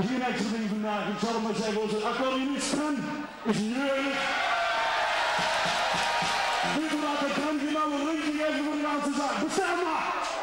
If you make something from that, you tell myself, I say, well, I've got an instant. It's really... People like the country now are linking everybody else's up. What's that, Matt?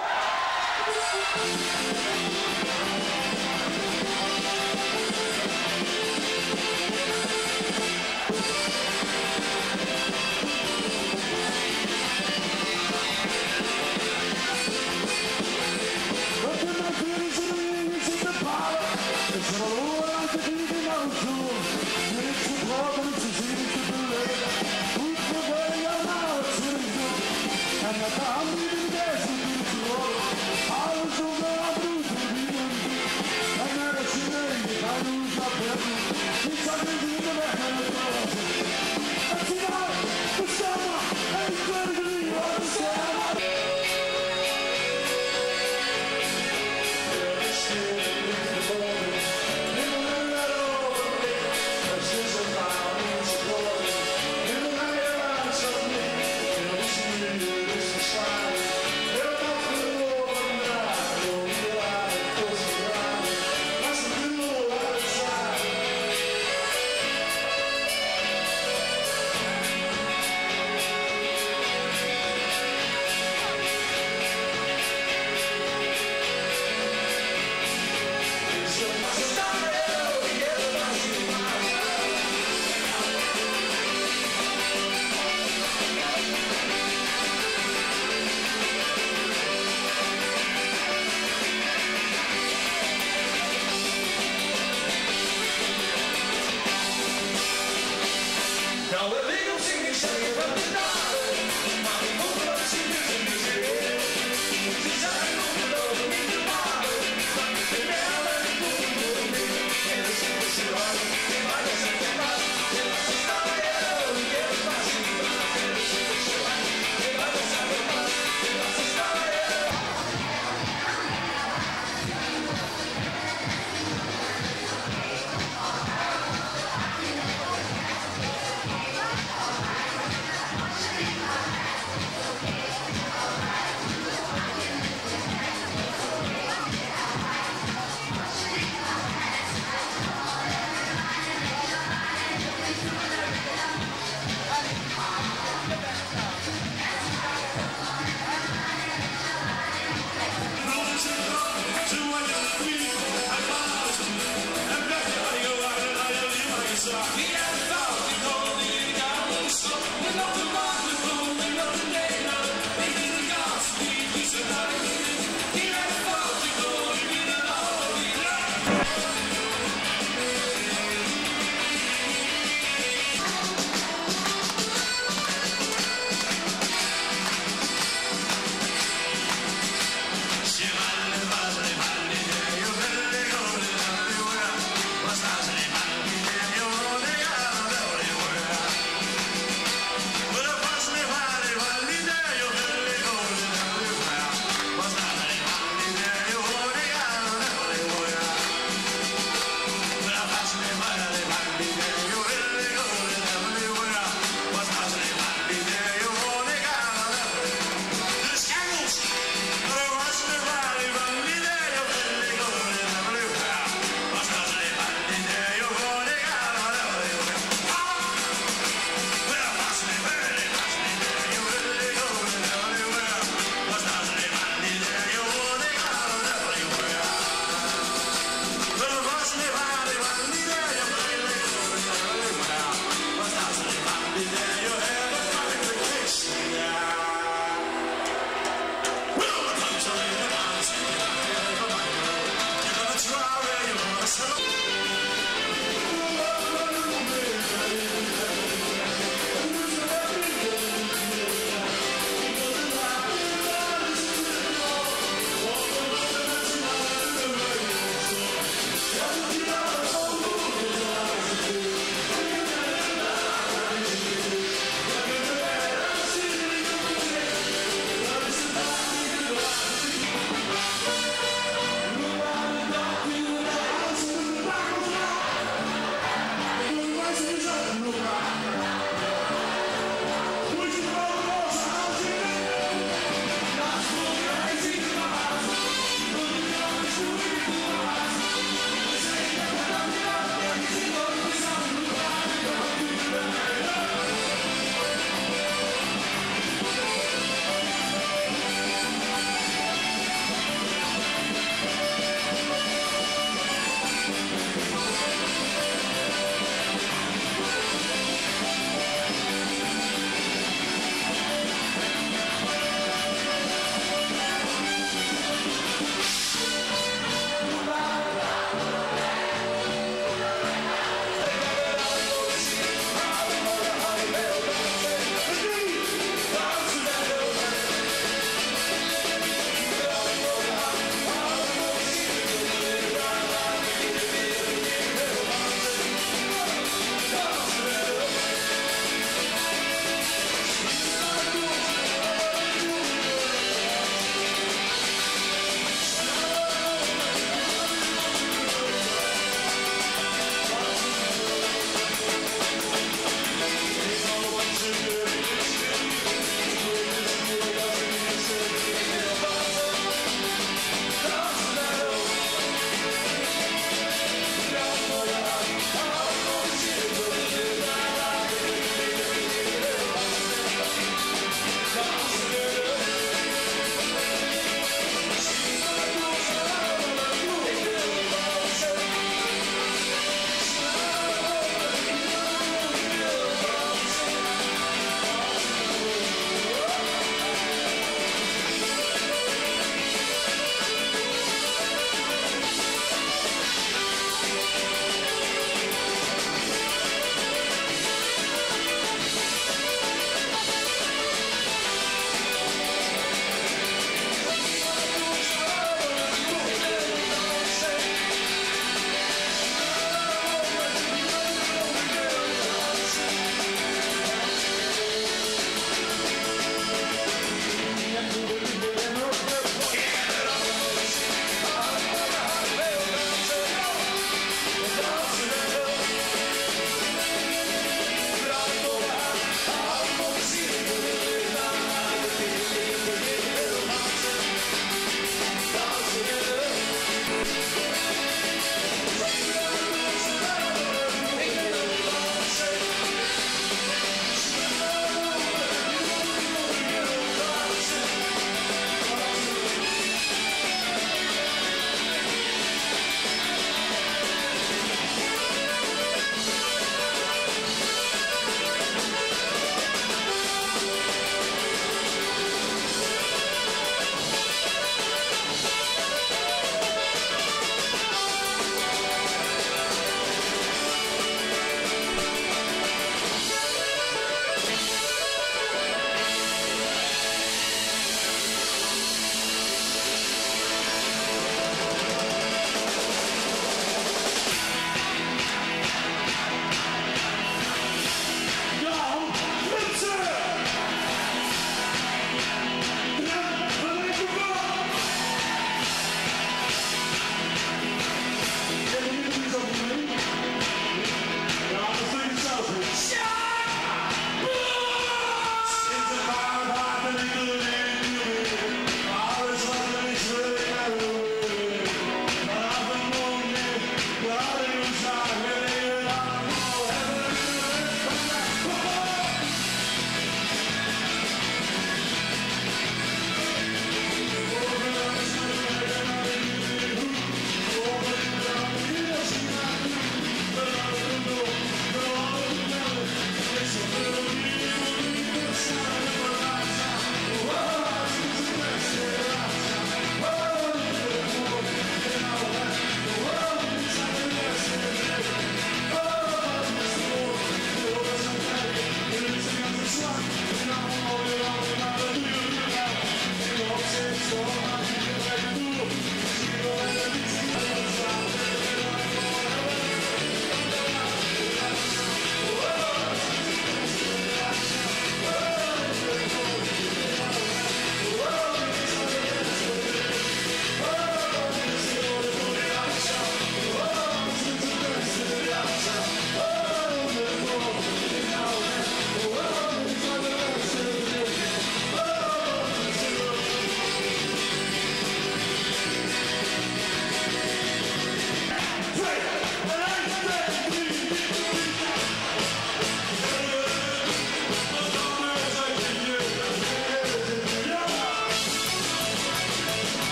suck.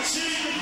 Thank